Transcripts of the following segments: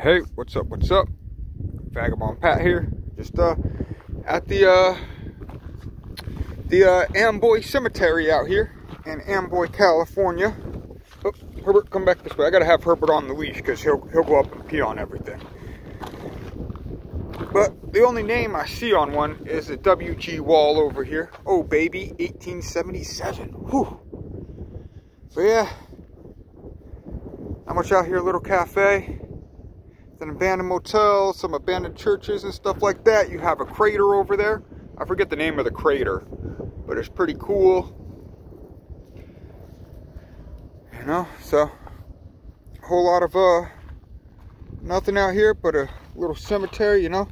Hey, what's up, what's up? Vagabond Pat here. Just uh at the uh the uh Amboy Cemetery out here in Amboy, California. Oh, Herbert, come back this way. I gotta have Herbert on the leash because he'll he'll go up and pee on everything. But the only name I see on one is a WG wall over here. Oh baby, 1877. Whew. So yeah. Much out here, little cafe. An abandoned motel, some abandoned churches and stuff like that. You have a crater over there. I forget the name of the crater, but it's pretty cool. You know, so a whole lot of uh nothing out here but a little cemetery, you know.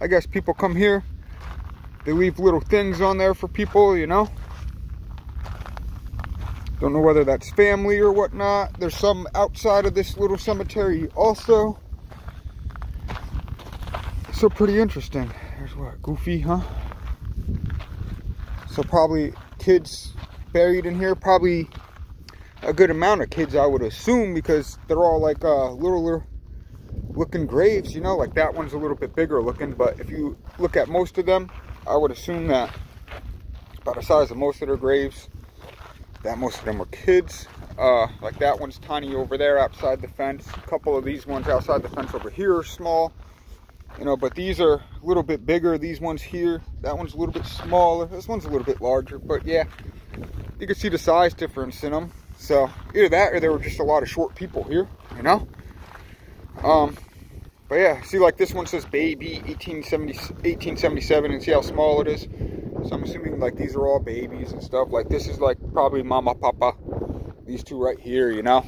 I guess people come here. They leave little things on there for people, you know. Don't know whether that's family or whatnot. There's some outside of this little cemetery also. So pretty interesting. There's what, Goofy, huh? So probably kids buried in here. Probably a good amount of kids, I would assume, because they're all like uh, little, little looking graves, you know, like that one's a little bit bigger looking, but if you look at most of them, I would assume that about the size of most of their graves, that most of them were kids. Uh, like that one's tiny over there outside the fence. A couple of these ones outside the fence over here are small. You know, but these are a little bit bigger. These ones here, that one's a little bit smaller. This one's a little bit larger, but yeah, you can see the size difference in them. So either that or there were just a lot of short people here, you know? Um, but yeah, see like this one says baby 1870, 1877 and see how small it is. So I'm assuming like these are all babies and stuff. Like this is like probably mama, papa. These two right here, you know.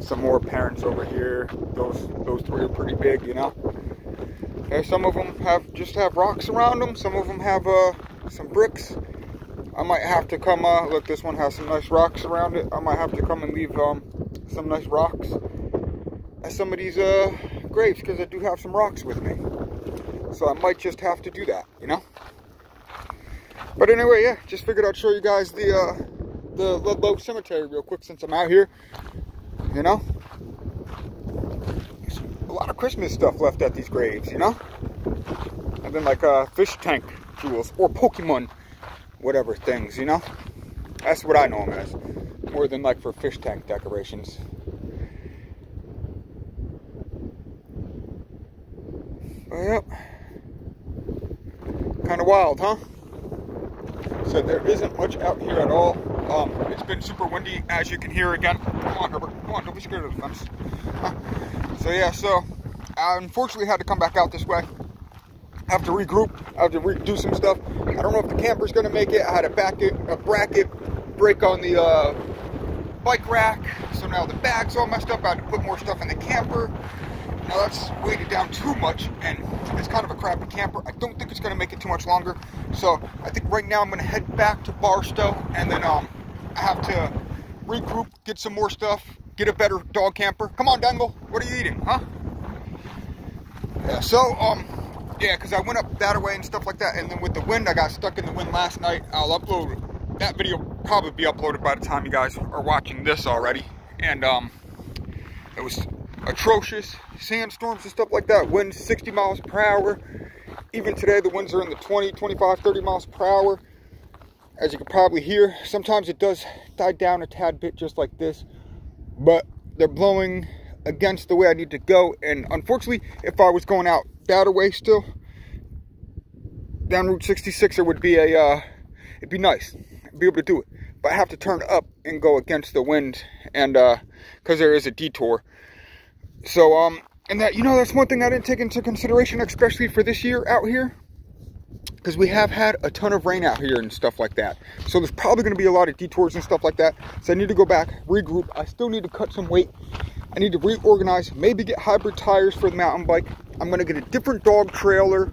Some more parents over here. Those those three are pretty big, you know. Some of them have just have rocks around them. Some of them have uh, some bricks. I might have to come, uh, look, this one has some nice rocks around it. I might have to come and leave um, some nice rocks at some of these uh, graves because I do have some rocks with me. So I might just have to do that, you know? But anyway, yeah, just figured I'd show you guys the uh, the Ludlow Cemetery real quick since I'm out here, you know? A lot of Christmas stuff left at these graves, you know? And then like uh, fish tank jewels or Pokemon whatever things, you know? That's what I know them as. More than like for fish tank decorations. But yep. Kind of wild, huh? So there isn't much out here at all. Um, it's been super windy, as you can hear again. Come on, Herbert. Come on, don't be scared of the fence. Huh? So yeah, so I unfortunately had to come back out this way. I Have to regroup. I have to redo some stuff. I don't know if the camper's gonna make it. I had a bracket, a bracket break on the uh, bike rack, so now the bag's all messed up. I had to put more stuff in the camper. Now that's weighted down too much, and it's kind of a crappy camper. I don't think it's gonna make it too much longer. So I think right now I'm gonna head back to Barstow, and then um, I have to regroup, get some more stuff, get a better dog camper. Come on, Dangle, what are you eating, huh? Yeah, so um, yeah, because I went up that way and stuff like that, and then with the wind, I got stuck in the wind last night. I'll upload that video, probably be uploaded by the time you guys are watching this already, and um, it was atrocious. Sandstorms and stuff like that. Winds 60 miles per hour. Even today, the winds are in the 20, 25, 30 miles per hour. As you can probably hear, sometimes it does die down a tad bit just like this, but they're blowing against the way I need to go. And unfortunately, if I was going out that way still, down Route 66, it would be a, uh, it'd be nice, I'd be able to do it. But I have to turn up and go against the wind, and uh, because there is a detour. So, um, and that, you know, that's one thing I didn't take into consideration, especially for this year out here. Because we have had a ton of rain out here and stuff like that. So there's probably going to be a lot of detours and stuff like that. So I need to go back, regroup. I still need to cut some weight. I need to reorganize, maybe get hybrid tires for the mountain bike. I'm going to get a different dog trailer.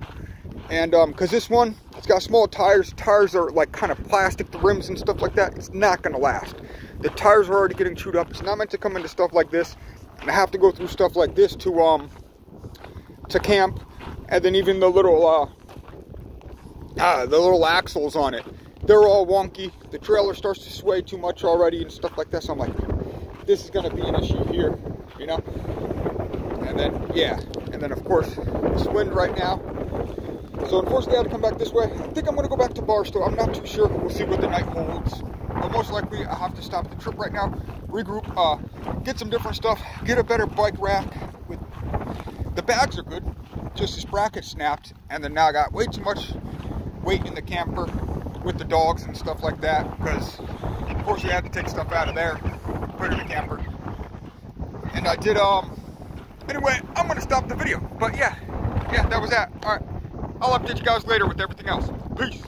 And because um, this one, it's got small tires. Tires are like kind of plastic, the rims and stuff like that. It's not going to last. The tires are already getting chewed up. It's not meant to come into stuff like this. And I have to go through stuff like this to um to camp. And then even the little uh ah, the little axles on it. They're all wonky. The trailer starts to sway too much already and stuff like that. So I'm like, this is gonna be an issue here, you know? And then, yeah, and then of course, this wind right now. So unfortunately I had to come back this way. I think I'm gonna go back to Barstow. I'm not too sure. We'll see what the night holds. But most likely I have to stop the trip right now, regroup, uh, get some different stuff, get a better bike rack. With The bags are good, just this bracket snapped, and then now I got way too much weight in the camper with the dogs and stuff like that, because of course you had to take stuff out of there, put it in the camper. And I did, um, anyway, I'm gonna stop the video. But yeah, yeah, that was that. All right, I'll update you guys later with everything else. Peace.